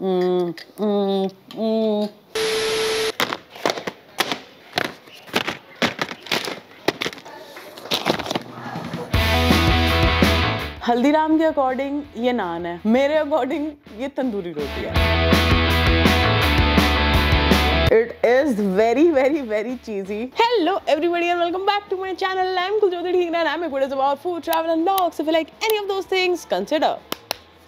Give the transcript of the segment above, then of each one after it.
Mm, mm, mm. Haldiram के according ये नान है मेरे अकॉर्डिंग ये तंदूरी रोटी है It is very, very, very cheesy. Hello, everybody, and welcome back to my channel. I'm Kuljoti Dhigna, and I'm a videos about food, travel, and vlogs. If you like any of those things, consider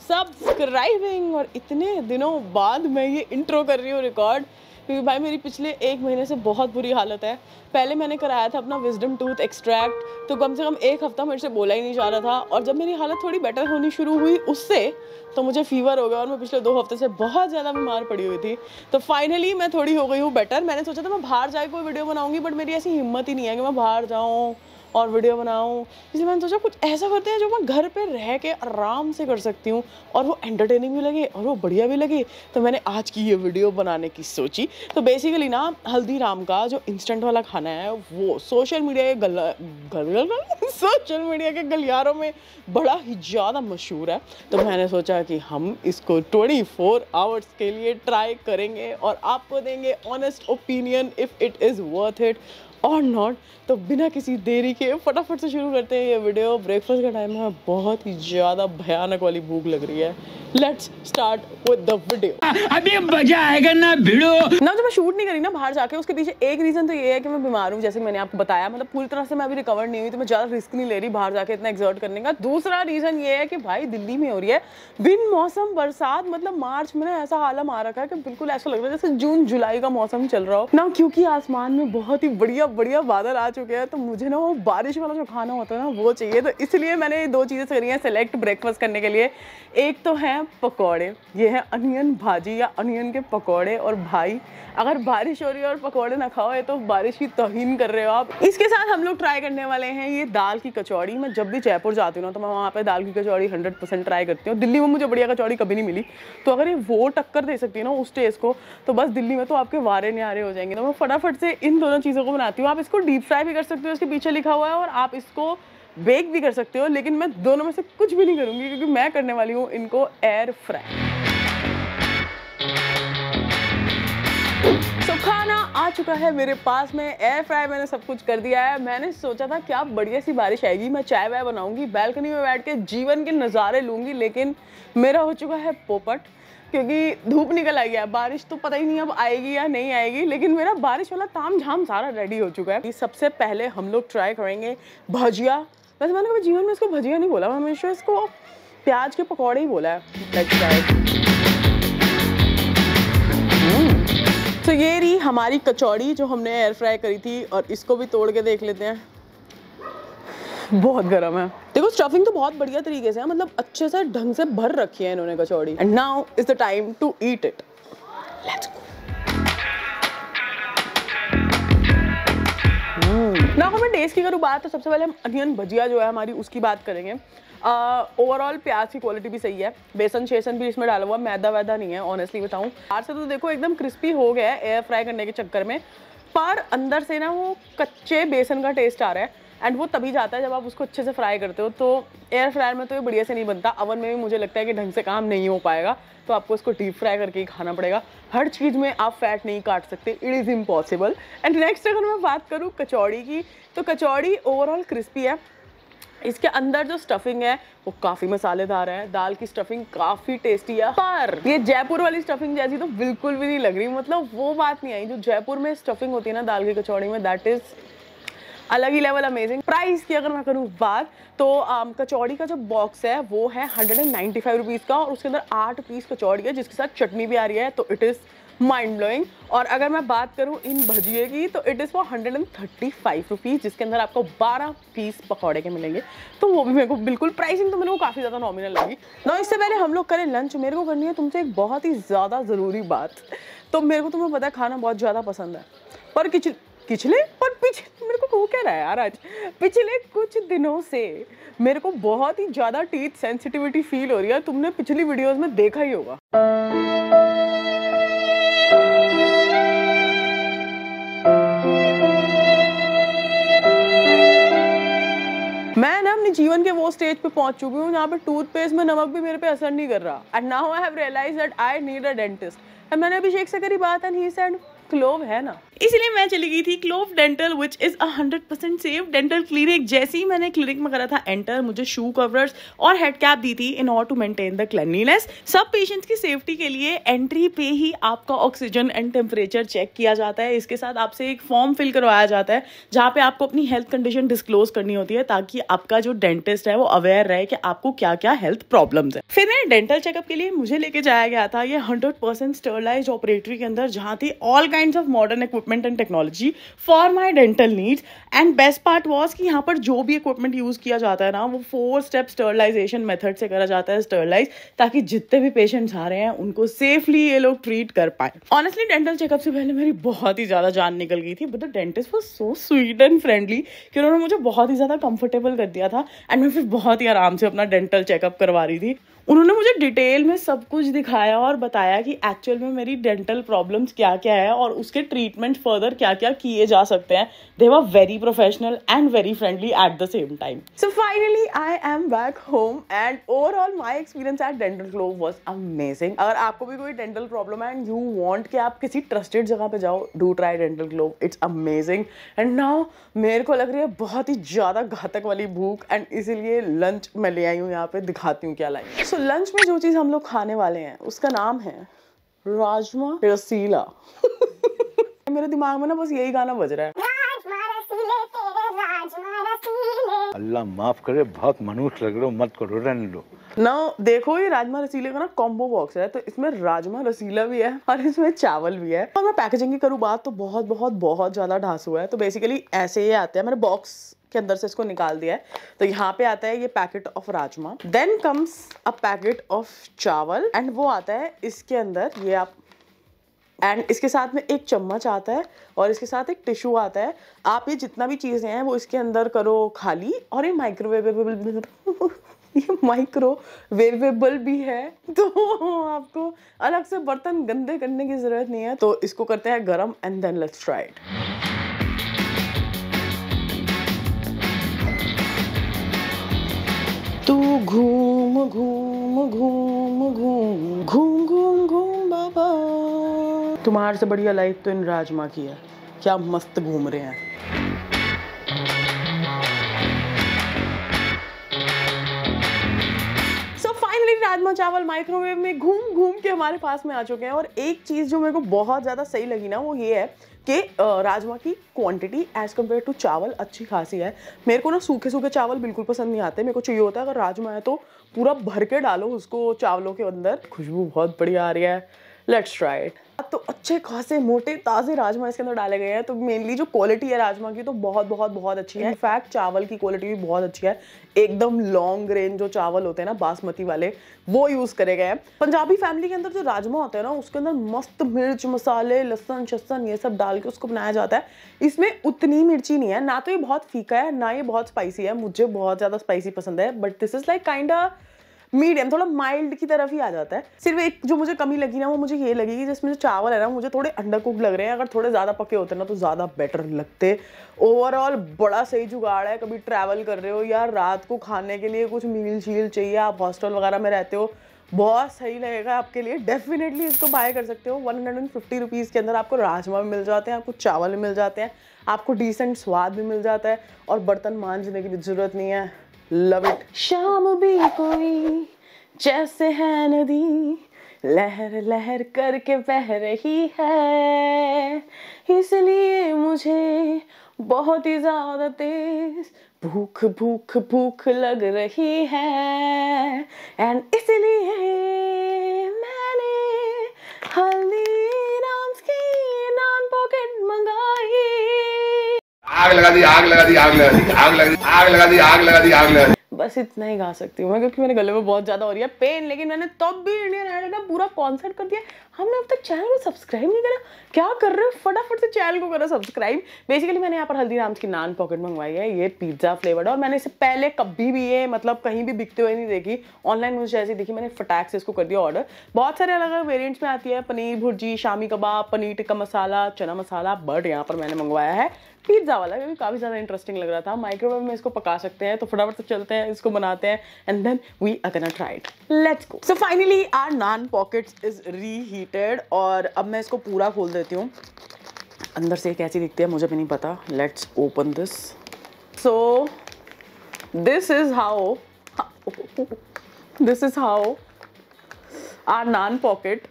subscribing और इतने दिनों बाद मैं ये intro कर रही हूँ record क्योंकि भाई मेरी पिछले एक महीने से बहुत बुरी हालत है। पहले मैंने कराया था अपना विजडम टूथ एक्सट्रैक्ट तो कम से कम एक हफ़्ता मेरे से बोला ही नहीं जा रहा था। और जब मेरी हालत थोड़ी बेटर होनी शुरू हुई उससे तो मुझे फीवर हो गया और मैं पिछले दो हफ़्ते से बहुत ज़्यादा बीमार पड़ी हुई थी। तो फाइनली मैं थोड़ी हो गई हूँ बेटर मैंने सोचा था मैं बाहर जाके कोई वीडियो बनाऊँगी बट मेरी ऐसी हिम्मत ही नहीं है कि मैं बाहर जाऊँ। और वीडियो बनाऊँ। इसलिए मैंने सोचा कुछ ऐसा करते हैं जो मैं घर पर रह के आराम से कर सकती हूँ। और वो एंटरटेनिंग भी लगे और वो बढ़िया भी लगे। तो मैंने आज की ये वीडियो बनाने की सोची। तो बेसिकली ना, हल्दीराम का जो इंस्टेंट वाला खाना है, वो सोशल मीडिया के गल गल गल सोशल मीडिया के गलियारों में बड़ा ही ज़्यादा मशहूर है। तो मैंने सोचा कि हम इसको 24 फोर आवर्स के लिए ट्राई करेंगे और आपको देंगे honest opinion if it is worth it और नॉट तो बिना किसी देरी के फटाफट से शुरू करते हैं ये वीडियो ब्रेकफास्ट का टाइम है बहुत ही ज़्यादा भयानक वाली भूख लग रही है। Let's start with the video अभी मज़ा आएगा ना भिड़ो। ना जब मैं शूट नहीं करी ना बाहर जाके। उसके पीछे एक रीज़न तो ये है कि मैं बीमार हूँ जैसे मैंने आपको बताया। मतलब पूरी तरह से मैं अभी रिकवर नहीं हुई तो मैं ज़्यादा रिस्क नहीं ले रही बाहर जाके इतना एक्सर्ट करने का। दूसरा रीज़न ये है कि भाई दिल्ली में हो रही है। बिन मौसम बरसात मतलब मार्च में ना ऐसा हालत आ रखा है कि बिल्कुल ऐसा लग रहा है जैसे जून जुलाई का मौसम चल रहा हो। ना क्योंकि आसमान में बहुत ही बढ़िया बढ़िया बादल आ चुके हैं तो मुझे ना वो बारिश वाला जो खाना होता है ना, वो चाहिए। तो इसलिए मैंने दो चीज़ें करी हैं सेलेक्ट ब्रेकफास्ट करने के लिए। एक तो है पकौड़े, ये है अनियन भाजी या अनियन के पकौड़े। और भाई, अगर बारिश हो रही है और पकौड़े ना खाओ तो बारिश की तोहन कर रहे हो आप। इसके साथ हम लोग ट्राई करने वाले हैं ये दाल की कचौड़ी। मैं जब भी जयपुर जाती हूँ ना तो मैं वहाँ पर दाल की कचौड़ी हंड्रेड ट्राई करती हूँ। दिल्ली में मुझे बढ़िया कचौड़ी कभी नहीं मिली। तो अगर ये वो टक्कर दे सकती है ना उस टेस्ट को तो बस दिल्ली में तो आपके वारे न्यारे हो जाएँगे। तो मैं फटाफट से इन दोनों चीज़ों को बनाती हूँ। आप इसको डीप फ्राई भी कर सकते हो, इसके पीछे लिखा हुआ है और आप इसको बेक भी कर सकते हो, लेकिन मैं दोनों में से कुछ भी नहीं करूँगी क्योंकि मैं करने वाली हूँ इनको एयर फ्राई आ चुका है मेरे पास, में एयर फ्राई मैंने सब कुछ कर दिया है। मैंने सोचा था क्या बढ़िया सी बारिश आएगी, मैं चाय वाय बनाऊँगी बैल्कनी में बैठ के जीवन के नज़ारे लूँगी, लेकिन मेरा हो चुका है पोपट। क्योंकि धूप निकल आई है बारिश तो पता ही नहीं अब आएगी या नहीं आएगी, लेकिन मेरा बारिश वाला ताम झाम सारा रेडी हो चुका है। सबसे पहले हम लोग ट्राई करेंगे भजिया। वैसे मैंने कभी जीवन में इसको भजिया नहीं बोला हमेशा इसको प्याज के पकौड़े ही बोला है। तो ये रही हमारी कचौड़ी जो हमने एयर फ्राई करी थी, और इसको भी तोड़ के देख लेते हैं। बहुत गर्म है। देखो स्टफिंग तो बहुत बढ़िया तरीके से है मतलब अच्छे से ढंग से भर रखी है इन्होंने kachori. And now is the time to eat it let's go ना मैं टेस्ट की करूँ बात तो सबसे पहले हम अनियन भजिया जो है हमारी उसकी बात करेंगे। ओवरऑल uh, प्याज की क्वालिटी भी सही है। बेसन शेसन भी इसमें डाला हुआ मैदा वैदा नहीं है ऑनेस्टली बताऊँ। बाहर से तो देखो एकदम क्रिस्पी हो गया है एयर फ्राई करने के चक्कर में। पर अंदर से ना वो कच्चे बेसन का टेस्ट आ रहा है। एंड वो तभी जाता है जब आप उसको अच्छे से फ्राई करते हो। तो एयर फ्रायर में तो ये बढ़िया से नहीं बनता। अवन में भी मुझे लगता है कि ढंग से काम नहीं हो पाएगा। तो आपको इसको डीप फ्राई करके ही खाना पड़ेगा। हर चीज़ में आप फैट नहीं काट सकते। It is impossible and next अगर मैं बात करूँ कचौड़ी की तो कचौड़ी ओवरऑल क्रिस्पी है। इसके अंदर जो स्टफिंग है, वो काफ़ी मसालेदार है। दाल की स्टफिंग काफ़ी टेस्टी है। पर ये जयपुर वाली स्टफिंग जैसी तो बिल्कुल भी नहीं लग रही। मतलब वो बात नहीं आई। जो जयपुर में स्टफिंग होती है ना दाल की कचौड़ी में दैट इज़ अलग ही लेवल अमेजिंग प्राइस की अगर मैं करूँ बात तो um, कचौड़ी का जो बॉक्स है वो है hundred and ninety five rupees का और उसके अंदर आठ पीस कचौड़ी है जिसके साथ चटनी भी आ रही है तो इट इज़ माइंड ब्लोइंग और अगर मैं बात करूँ इन भजिए की तो it is four hundred and thirty five rupees जिसके अंदर आपको बारह पीस पकौड़े के मिलेंगे. तो वो भी मेरे को बिल्कुल प्राइसिंग तो मेरे को काफ़ी ज़्यादा नॉमिनल लगी. ना इससे पहले हम लोग करें लंच मेरे को करनी है तुमसे एक बहुत ही ज़्यादा ज़रूरी बात. तो मेरे को तुम्हें पता है खाना बहुत ज़्यादा पसंद है. पर किच पिछले और पिछले मेरे को वो कह रहा है यार आज। पिछले कुछ दिनों से मेरे को बहुत ही ज़्यादा टीथ सेंसिटिविटी फील हो रही है। तुमने पिछली वीडियोस में देखा ही होगा। बन के वो स्टेज पे पहुँच चुकी हूँ जहाँ पे टूथपेस्ट में नमक भी मेरे पे असर नहीं कर रहा। And now I have realise that I need a dentist and मैंने अभिषेक से करी बात एंड ही सेड क्लोव है ना। इसलिए मैं चली गई थी Clove dental which is hundred percent safe dental clinic जैसे ही मैंने क्लिनिक में करा था एंटर मुझे शू कवर्स और हेड कैप दी थी in order to maintain the cleanliness सब पेशेंट्स की सेफ्टी के लिए एंट्री पे ही आपका ऑक्सीजन एंड टेम्परेचर चेक किया जाता है। इसके साथ आपसे एक फॉर्म फिल करवाया जाता है, जहाँ पे आपको अपनी हेल्थ कंडीशन डिस्क्लोज करनी होती है, ताकि आपका जो डेंटिस्ट है वो अवेयर रहे कि आपको क्या क्या हेल्थ प्रॉब्लम्स है। फिर डेंटल चेकअप के लिए मुझे लेके जाया गया था, ये हंड्रेड परसेंट स्टरलाइज ऑपरेटरी के अंदर, जहाँ थी all kind of modern equipment and technology for my dental needs and best part was कि यहाँ पर जो भी इक्विपमेंट यूज़ किया जाता है ना, वो फोर स्टेप स्टरलाइजेशन मेथड से करा जाता है स्टरलाइज ताकि जितने भी पेशेंट्स आ रहे हैं, उनको सेफली ये लोग ट्रीट कर पाए। ऑनेस्टली डेंटल चेकअप से पहले मेरी बहुत ही ज़्यादा जान निकल गई थी but the dentist was so sweet and friendly कि उन्होंने मुझे बहुत ही ज़्यादा कंफर्टेबल कर दिया था। एंड मैं फिर बहुत ही आराम से अपना डेंटल चेकअप करवा रही थी। उन्होंने मुझे डिटेल में सब कुछ दिखाया और बताया कि एक्चुअल में मेरी डेंटल प्रॉब्लम्स क्या क्या है और उसके ट्रीटमेंट फर्दर क्या क्या किए जा सकते हैं। They were very professional and very friendly at the same time so finally I am back home and overall my experience at Dental Glow was amazing अगर आपको भी कोई डेंटल प्रॉब्लम है एंड यू वॉन्ट कि आप किसी trusted जगह पे जाओ do try Dental Glow it's amazing and now मेरे को लग रही है बहुत ही ज़्यादा घातक वाली भूख एंड इसीलिए लंच मैं ले आई हूँ यहाँ पे दिखाती हूँ क्या लाई सो लंच में जो चीज़ हम लोग खाने वाले हैं उसका नाम है राजमा रसीला। मेरे दिमाग में ना बस यही गाना बज रहा है। अल्लाह माफ़ करे बहुत मनुष्य लग रहे हो मत करो रहने दो। ना देखो ये राजमा रसीले का ना कॉम्बो बॉक्स है तो इसमें राजमा रसीला भी है और इसमें चावल भी है। और मैं पैकेजिंग की करूँ बात तो बहुत बहुत बहुत ज़्यादा ढास हुआ है तो बेसिकली ऐसे ही आते हैं। मेरे बॉक्स के अंदर से इसको निकाल दिया है। तो यहाँ पे आता है ये packet of rajma then comes a packet of chawal and वो आता है इसके अंदर ये आप एंड इसके साथ में एक चम्मच आता है और इसके साथ एक टिश्यू आता है। आप ये जितना भी चीज़ें हैं वो इसके अंदर करो खाली और ये माइक्रोवेवेबल ये माइक्रोवेवेबल भी है। तो आपको अलग से बर्तन गंदे करने की ज़रूरत नहीं है। तो इसको करते हैं गरम and then let's try it तू घूम घूम घूम घूम घूम घूम घूम, बाबा। तुम्हारे से बढ़िया लाइफ तो इन राजमा की है। क्या मस्त घूम रहे हैं। राजमा चावल माइक्रोवेव में घूम घूम के हमारे पास में आ चुके हैं। और एक चीज़ जो मेरे को बहुत ज़्यादा सही लगी ना, वो ये है कि राजमा की क्वांटिटी एज कंपेयर टू चावल अच्छी खासी है। मेरे को ना सूखे सूखे चावल बिल्कुल पसंद नहीं आते। मेरे को चाहिए होता है अगर राजमा है तो पूरा भर के डालो उसको चावलों के अंदर। खुशबू बहुत बढ़िया आ रही है। लेट्स ट्राई इट तो अच्छे खासे मोटे, ताज़े राजमा इसके अंदर डाले गए हैं। तो मेनली जो क्वालिटी है राजमा की तो बहुत बहुत बहुत अच्छी है। इनफैक्ट चावल की क्वालिटी भी बहुत अच्छी है। एकदम लॉन्ग रेंज जो चावल होते हैं ना, बासमती वाले, वो यूज़ करे गए हैं। पंजाबी फैमिली के अंदर जो राजमा होता है ना, उसके अंदर मस्त मिर्च, मसाले, लहसन शसन ये सब डाल के उसको बनाया जाता है। इसमें उतनी मिर्ची नहीं है। ना तो ये बहुत फीका है, ना ये बहुत स्पाइसी है। मुझे बहुत ज़्यादा स्पाइसी पसंद है। But this is like kind medium थोड़ा माइल्ड की तरफ़ ही आ जाता है। सिर्फ़ एक जो मुझे कमी लगी ना, वो मुझे ये लगी कि जिसमें जो चावल है ना, मुझे थोड़े अंडर कुक लग रहे हैं। अगर थोड़े ज़्यादा पके होते ना तो ज़्यादा बेटर लगते। ओवरऑल बड़ा सही जुगाड़ है। कभी ट्रैवल कर रहे हो या रात को खाने के लिए कुछ मील शील चाहिए, आप हॉस्टल वगैरह में रहते हो, बहुत सही लगेगा आपके लिए। डेफिनेटली इसको बाय कर सकते हो। One hundred and fifty rupees के अंदर आपको राजमा भी मिल जाते हैं, आपको चावल भी मिल जाते हैं, आपको डिसेंट स्वाद भी मिल जाता है और बर्तन मांजने की भी ज़रूरत नहीं है। लव इट शाम भी कोई जैसे है नदी, लहर लहर करके बह रही है। इसलिए मुझे बहुत ही ज़्यादा तेज भूख भूख भूख लग रही है। एंड इसलिए मैंने हल्दीराम्स आग लगा दी, आग लगा दी, आग लगा दी, आग लगा दी, आग लगा दी, आग लगा दी, आग लगा दी। बस इतना ही गा सकती हूँ मैं, क्योंकि मेरे गले में बहुत ज़्यादा हो रही है पेन लेकिन मैंने तब भी इंडियन आइडल का पूरा कॉन्सर्ट कर दिया। हमने अब तक चैनल को सब्सक्राइब नहीं करा। क्या कर रहे हो? फटाफट से चैनल को करो सब्सक्राइब बेसिकली मैंने यहाँ पर हल्दीराम्स की नान पॉकेट मंगवाई है, ये पिज्जा फ्लेवर्ड और मैंने इससे पहले कभी भी ये मतलब कहीं भी बिकते हुए नहीं देखी। ऑनलाइन मुझे जैसी देखी, मैंने फटाक से इसको कर दिया ऑर्डर बहुत सारे अलग अलग वेरियंट्स में आती है, पनीर भुर्जी, शामी कबाब, पनीर टिक्का मसाला, चना मसाला बट यहाँ पर मैंने मंगवाया है। पिज़्ज़ा वाला क्योंकि काफ़ी ज़्यादा इंटरेस्टिंग लग रहा था। माइक्रोवेव में इसको पका सकते हैं तो फटाफट से चलते हैं, इसको बनाते हैं and then we are gonna try let's go so finally our naan pockets is reheated और अब मैं इसको पूरा खोल देती हूँ। अंदर से कैसी दिखती है, मुझे भी नहीं पता। Let's open this so this is how this is how our naan pocket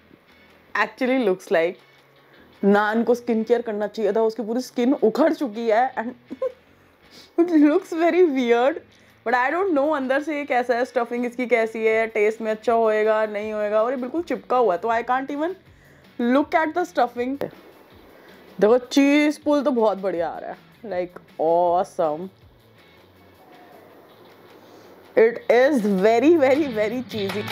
actually looks like naan को स्किन केयर करना चाहिए था, उसकी पूरी स्किन उखड़ चुकी है and it looks very weird but I don't know अंदर से ये कैसा है स्टफिंग इसकी कैसी है टेस्ट में अच्छा होएगा, नहीं होएगा, और ये बिल्कुल चिपका हुआ है तो I can't even look at the stuffing देखो चीज़ पुल तो बहुत बढ़िया आ रहा है like awesome it is very very very cheesy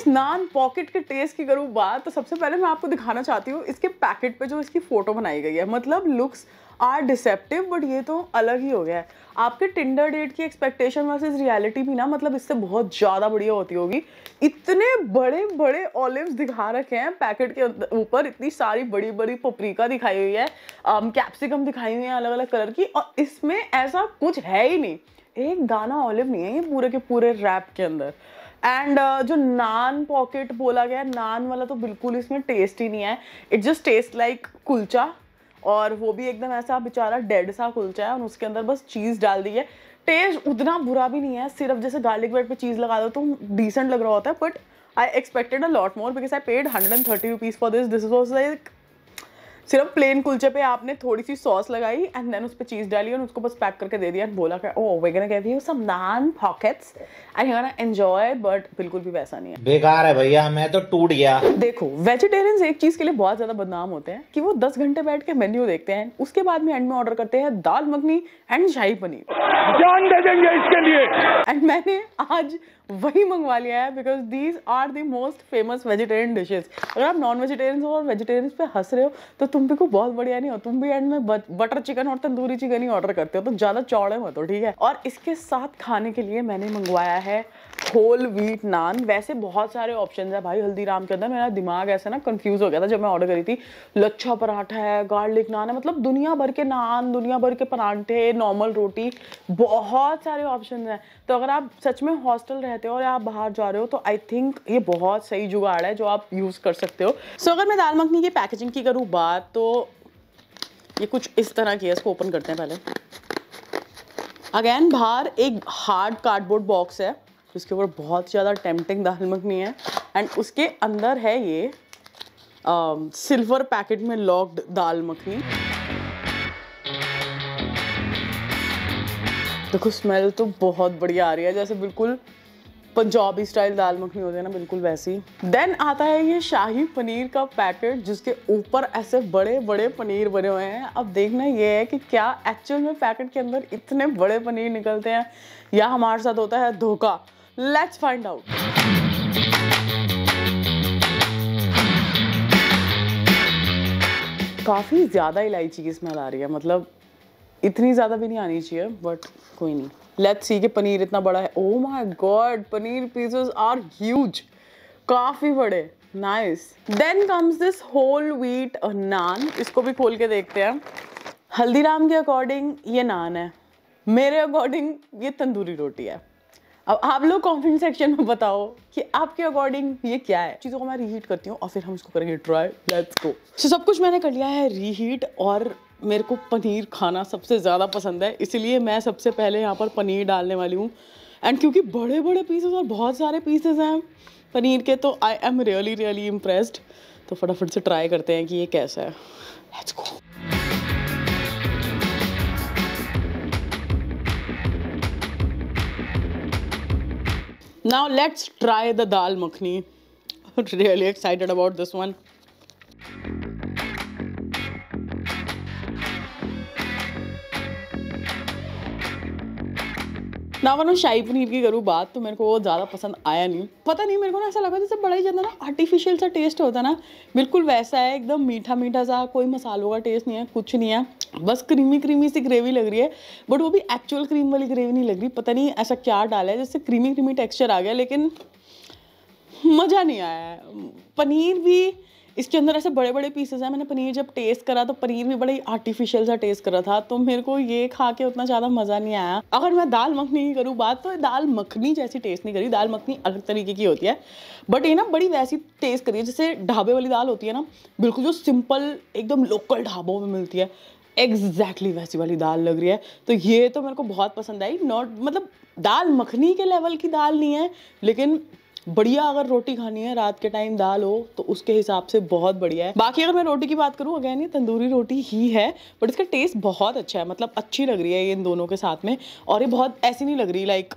तो अगर मैं इस नान पॉकेट के टेस्ट की करूँ बात तो सबसे पहले मैं आपको दिखाना चाहती हूँ इसके पैकेट पे जो इसकी फ़ोटो बनाई गई है। मतलब लुक्स आर डिसेप्टिव बट ये तो अलग ही हो गया है। आपके टिंडर डेट की एक्सपेक्टेशन वर्सेस रियलिटी भी ना मतलब इससे बहुत ज़्यादा बढ़िया होती होगी। इतने बड़े बड़े ऑलिव्स दिखा रखे हैं पैकेट के ऊपर। इतनी सारी बड़ी बड़ी पपरिका दिखाई हुई है कैप्सिकम दिखाई हुई है अलग अलग कलर की, और इसमें ऐसा कुछ है ही नहीं। एक दाना ऑलिव नहीं है, ये पूरे के पूरे रैप के अंदर। एंड uh, जो नान पॉकेट बोला गया नान वाला तो बिल्कुल इसमें टेस्ट ही नहीं है। It just taste like kulcha और वो भी एकदम ऐसा बेचारा डेड सा कुलचा है और उसके अंदर बस चीज़ डाल दी है। टेस्ट उतना बुरा भी नहीं है सिर्फ़ जैसे गार्लिक ब्रेड पे चीज़ लगा दो तो डिसेंट लग रहा होता है but I expected a lot more because I paid hundred and thirty rupees for this this was like सिर्फ़ प्लेन कुलचे पे आपने थोड़ी सी सॉस लगाई एंड देन उस पर चीज़ डाली और उसको बस पैक करके दे दिया बोला कि ओ we gonna give you some naan pockets and you gonna enjoy but बिल्कुल भी वैसा नहीं है। बेकार है भैया मैं तो टूट गया। देखो वेजिटेरियंस एक चीज़ के लिए बहुत ज़्यादा बदनाम होते हैं कि वो 10 घंटे बैठ के मेन्यू देखते हैं उसके बाद में एंड में ऑर्डर करते हैं दाल मखनी एंड शाही पनीर। जान दे देंगे इसके लिए। एंड मैंने आज वही मंगवा लिया है because these are the most famous vegetarian dishes अगर आप नॉन वेजिटेरियन हो और वेजिटेरियंस पे हंस रहे हो तो तुम भी को बहुत बढ़िया नहीं हो। तुम भी एंड में बटर चिकन और तंदूरी चिकन ही ऑर्डर करते हो तो ज़्यादा चौड़े हो, ठीक है? और इसके साथ खाने के लिए मैंने मंगवाया है होल व्हीट नान वैसे बहुत सारे ऑप्शन है भाई, हल्दीराम के अंदर मेरा दिमाग ऐसे ना कंफ्यूज हो गया था जब मैं ऑर्डर करी थी। लच्छा पराठा है गार्लिक नान है मतलब दुनिया भर के नान दुनिया भर के पराठे नॉर्मल रोटी, बहुत सारे ऑप्शन हैं। तो अगर आप सच में हॉस्टल रहते हो और आप बाहर जा रहे हो तो आई थिंक ये बहुत सही जुगाड़ है जो आप यूज़ कर सकते हो। सो so, अगर मैं दाल मखनी की पैकेजिंग की करूँ बात तो ये कुछ इस तरह की है इसको ओपन करते हैं पहले। अगेन बाहर एक हार्ड कार्डबोर्ड बॉक्स है जिसके ऊपर बहुत ज़्यादा टेम्पटिंग दाल मखनी है। एंड उसके अंदर है ये सिल्वर पैकेट में लॉक्ड दाल मखनी। देखो स्मेल तो बहुत बढ़िया आ रही है जैसे बिल्कुल पंजाबी स्टाइल दाल मखनी होती है ना, बिल्कुल वैसी। देन आता है ये शाही पनीर का पैकेट जिसके ऊपर ऐसे बड़े बड़े पनीर बने हुए हैं। अब देखना ये है कि क्या एक्चुअल में पैकेट के अंदर इतने बड़े पनीर निकलते हैं, या हमारे साथ होता है धोखा। लेट्स फाइंड आउट काफ़ी ज़्यादा इलायची की स्मेल आ रही है मतलब इतनी ज़्यादा भी नहीं आनी चाहिए बट कोई नहीं। लेट्स सी कि पनीर इतना बड़ा है। ओ my God paneer pieces are huge काफ़ी बड़े। Nice then comes this whole wheat naan इसको भी खोल के देखते हैं। हल्दीराम के अकॉर्डिंग ये नान है। मेरे अकॉर्डिंग ये तंदूरी रोटी है। अब आप लोग कमेंट सेक्शन में बताओ कि आपके अकॉर्डिंग ये क्या है। चीज़ों को मैं रीहीट करती हूँ और फिर हम इसको करेंगे ट्राई लेट्स गो सो सब कुछ मैंने कर लिया है रीहीट और मेरे को पनीर खाना सबसे ज़्यादा पसंद है, इसीलिए मैं सबसे पहले यहाँ पर पनीर डालने वाली हूँ एंड क्योंकि बड़े बड़े पीसेस और बहुत सारे पीसेस हैं पनीर के तो I am really really impressed तो फटाफट से ट्राई करते हैं कि ये कैसा है let's go Now let's try the dal makhni. really excited about this one. ना वरना शाही पनीर की करूँ बात तो मेरे को वो ज़्यादा पसंद आया नहीं। पता नहीं, मेरे को ना ऐसा लगा जैसे बड़ा ही ज़्यादा ना आर्टिफिशियल सा टेस्ट होता है ना। बिल्कुल वैसा है, एकदम मीठा मीठा सा, कोई मसालों का टेस्ट नहीं है, कुछ नहीं है। बस क्रीमी क्रीमी सी ग्रेवी लग रही है बट वो भी एक्चुअल क्रीम वाली ग्रेवी नहीं लग रही। पता नहीं ऐसा क्या डाला है, जैसे क्रीमी क्रीमी टेक्स्चर आ गया, लेकिन मज़ा नहीं आया। पनीर भी इसके अंदर ऐसे बड़े बड़े पीसेस हैं। मैंने पनीर जब टेस्ट करा तो पनीर भी बड़ा आर्टिफिशियल सा टेस्ट करा था। तो मेरे को ये खा के उतना ज़्यादा मज़ा नहीं आया। अगर मैं दाल मखनी की करूँ बात तो दाल मखनी जैसी टेस्ट नहीं करी। दाल मखनी अलग तरीके की होती है। बट ये ना बड़ी वैसी टेस्ट करी है, जैसे ढाबे वाली दाल होती है ना, बिल्कुल जो सिंपल एकदम लोकल ढाबों में मिलती है। एग्जैक्टली exactly वैसी वाली दाल लग रही है। तो ये तो मेरे को बहुत पसंद आई। नॉट मतलब दाल मखनी के लेवल की दाल नहीं है, लेकिन बढ़िया अगर रोटी खानी है, रात के टाइम दाल हो तो उसके हिसाब से बहुत बढ़िया है। बाकी अगर मैं रोटी की बात करूँ अगैन ये तंदूरी रोटी ही है बट इसका टेस्ट बहुत अच्छा है मतलब अच्छी लग रही है ये इन दोनों के साथ में, और ये बहुत ऐसी नहीं लग रही लाइक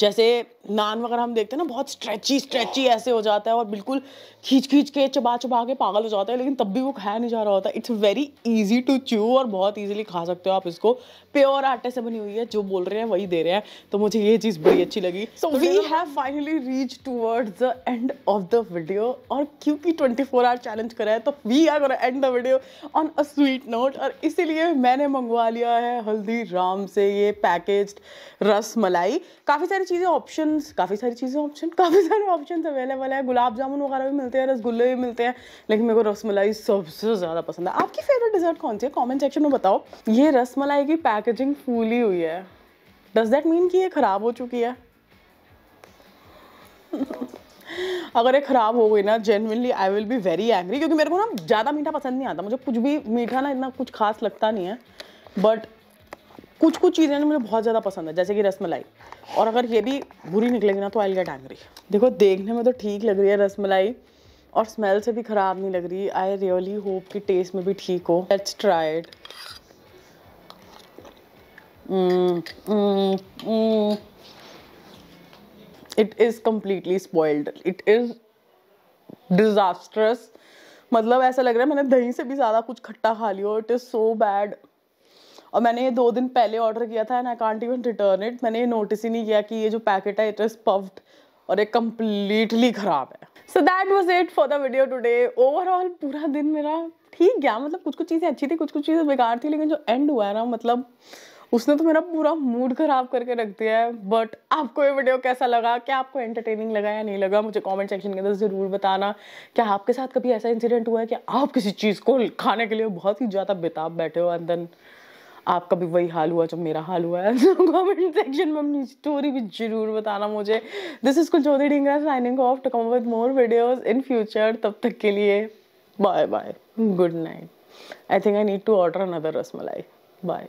जैसे नान वगैरह हम देखते हैं ना बहुत स्ट्रेची स्ट्रेची ऐसे हो जाता है और बिल्कुल खींच खींच के चबा चबा के पागल हो जाता है लेकिन तब भी वो खाया नहीं जा रहा होता। It's very easy to chew और बहुत इजीली खा सकते हो आप इसको। प्योर आटे से बनी हुई है जो बोल रहे हैं वही दे रहे हैं। तो मुझे ये चीज़ बड़ी अच्छी लगी। So we have finally reach towards the end of the video और क्योंकि 24 फोर आवर चैलेंज करा है तो we are gonna end the video on a sweet note और इसीलिए मैंने मंगवा लिया है हल्दी राम से ये पैकेज रस मलाई काफ़ी सारी चीज़ें ऑप्शन काफ़ी सारी चीज़ें ऑप्शन काफ़ी सारे ऑप्शन अवेलेबल है। गुलाब जामुन वगैरह भी मिलते हैं, रसगुल्ले भी मिलते हैं, लेकिन मेरे को रसमलाई सबसे ज़्यादा पसंद है। आपकी फेवरेट डिजर्ट कौन सी है? कॉमेंट सेक्शन में बताओ। ये रसमलाई की पैकेजिंग फूली हुई है। डज दैट मीन कि ये ख़राब हो चुकी है? अगर ये ख़राब हो गई ना genuinely I will be very angry क्योंकि मेरे को ना ज़्यादा मीठा पसंद नहीं आता। मुझे कुछ भी मीठा ना इतना कुछ खास लगता नहीं है। बट कुछ कुछ चीज़ें मुझे बहुत ज़्यादा पसंद है, जैसे कि रसमलाई। और अगर ये भी बुरी निकलेगी ना तो आई गेट एंग्री देखो, देखने में तो ठीक लग रही है रसमलाई, और स्मेल से भी ख़राब नहीं लग रही। आई रियली होप कि टेस्ट में भी ठीक हो। Let's try it it is completely spoiled it is disastrous मतलब ऐसा लग रहा है, मैंने दही से भी ज़्यादा कुछ खट्टा खा लिया इट इज़ सो बैड और मैंने ये दो दिन पहले ऑर्डर किया था and I can't even return it मैंने ये नोटिस ही नहीं किया कि ये जो पैकेट है इट इज़ पफ्ड और ये कम्प्लीटली ख़राब है। So that was it for the video today overall पूरा दिन मेरा ठीक गया। मतलब कुछ कुछ चीज़ें अच्छी थी कुछ कुछ चीज़ें बेकार थी, लेकिन जो एंड हुआ है ना मतलब उसने तो मेरा पूरा मूड खराब करके रख दिया है। बट आपको ये वीडियो कैसा लगा? क्या आपको एंटरटेनिंग लगा या नहीं लगा? मुझे कमेंट सेक्शन के अंदर ज़रूर बताना। क्या आपके साथ कभी ऐसा इंसिडेंट हुआ है कि आप किसी चीज़ को खाने के लिए बहुत ही ज़्यादा बेताब बैठे हो एंड देन आपका भी वही हाल हुआ जब मेरा हाल हुआ है। कमेंट सेक्शन में अपनी स्टोरी भी ज़रूर बताना मुझे। This is Kul Chaudhary Dhingra signing off to come with more videos in future तब तक के लिए bye bye good night I think I need to order another rasmalai bye